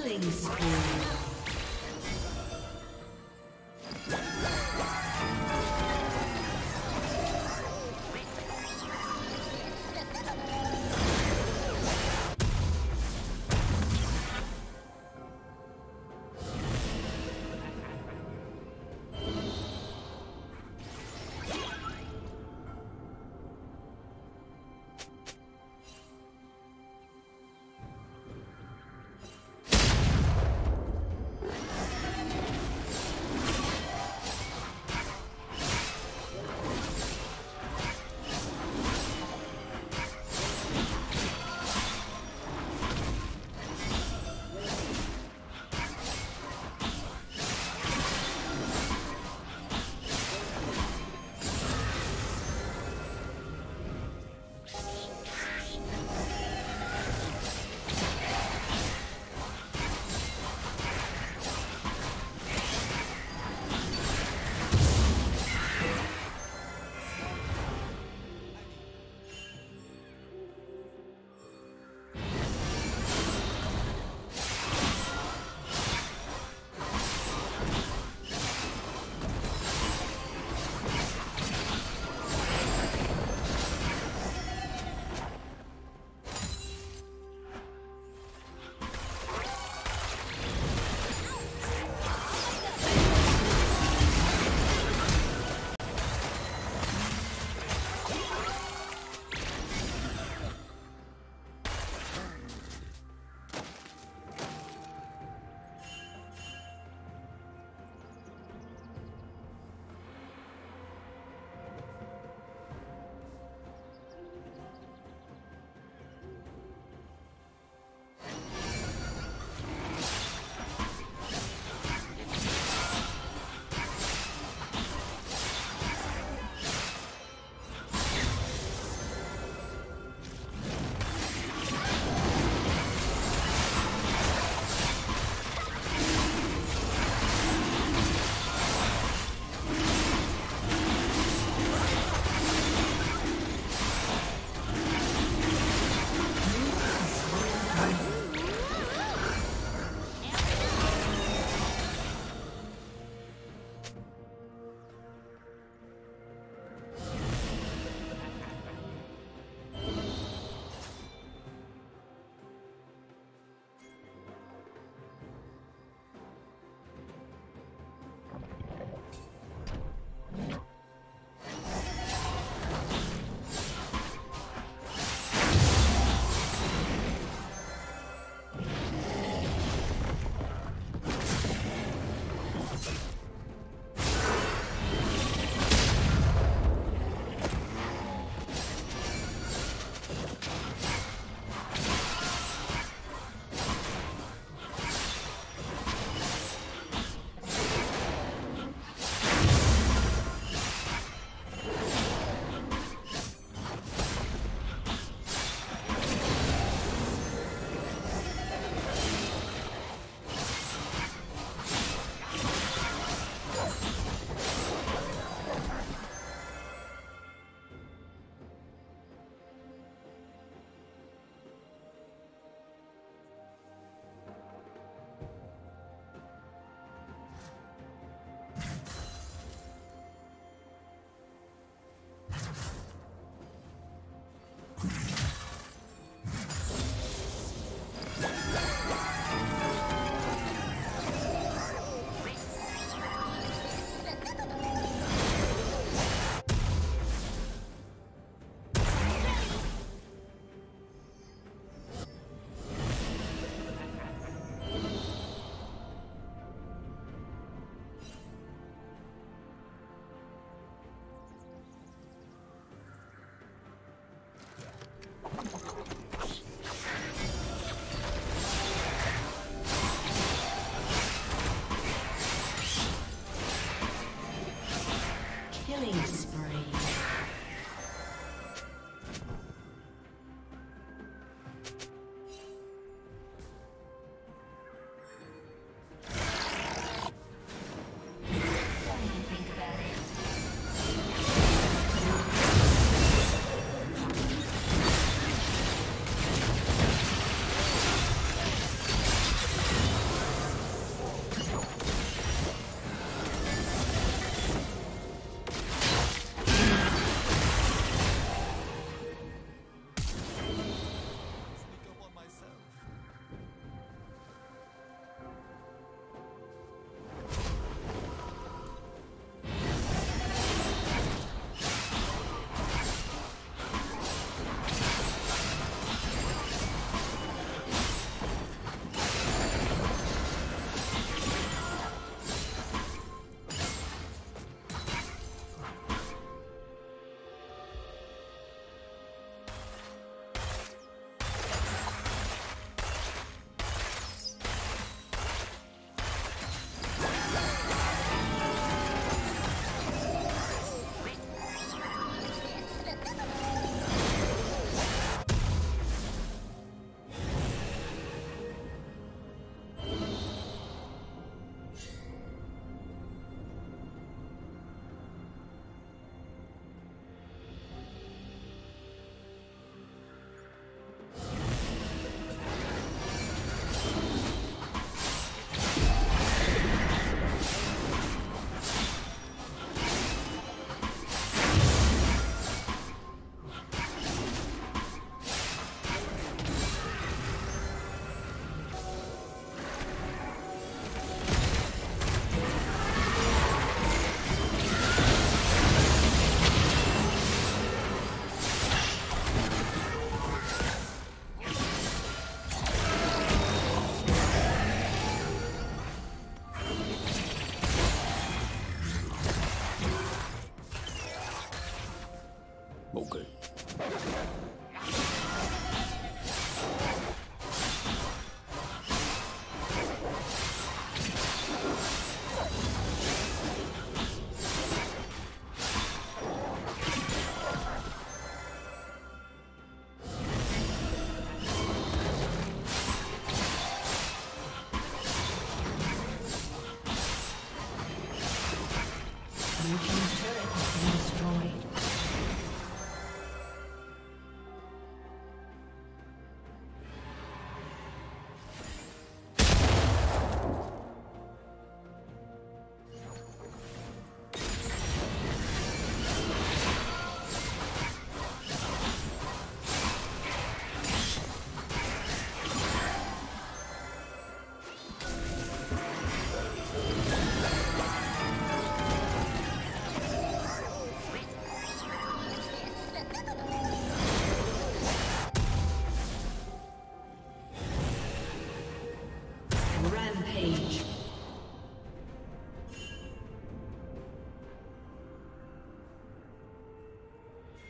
Killing spree.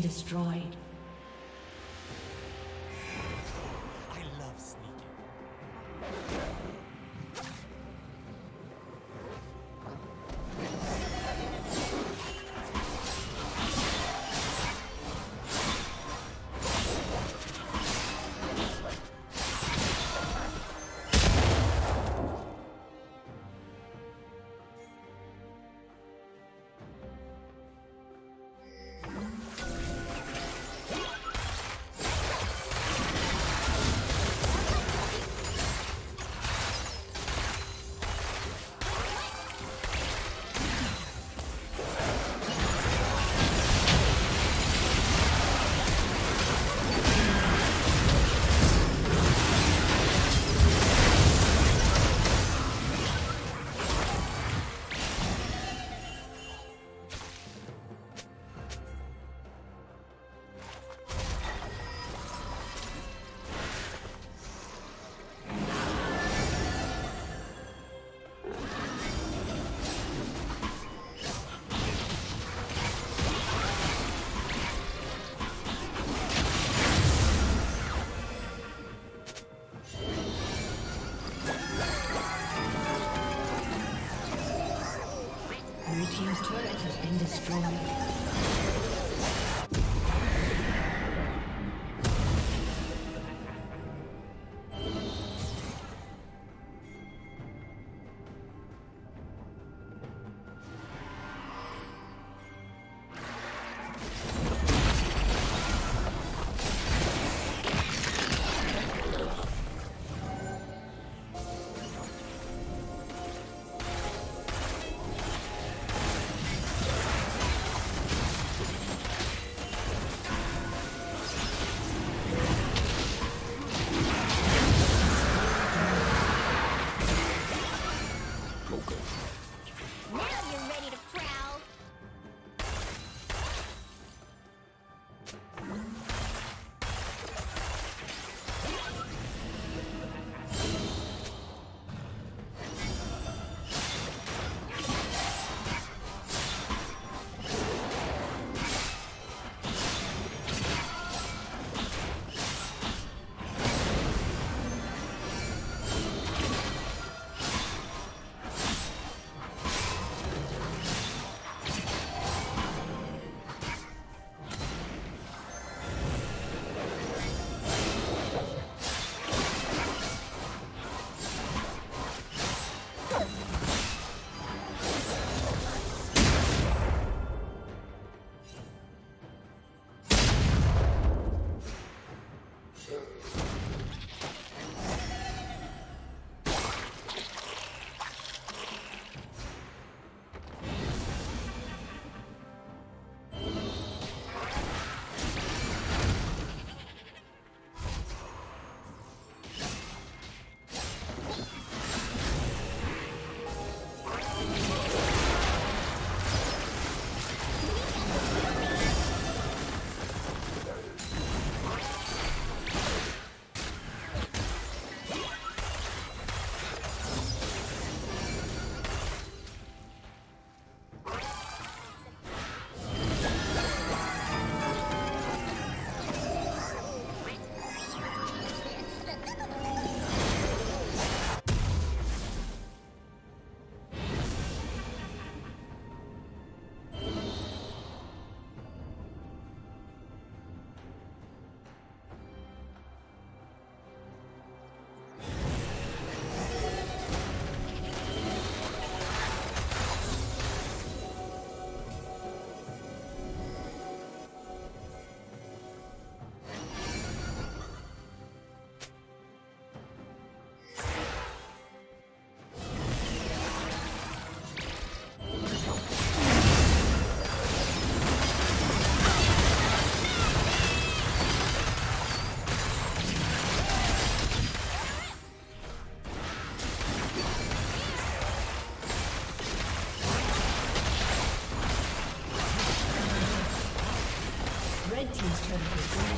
Destroyed.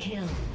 Kill.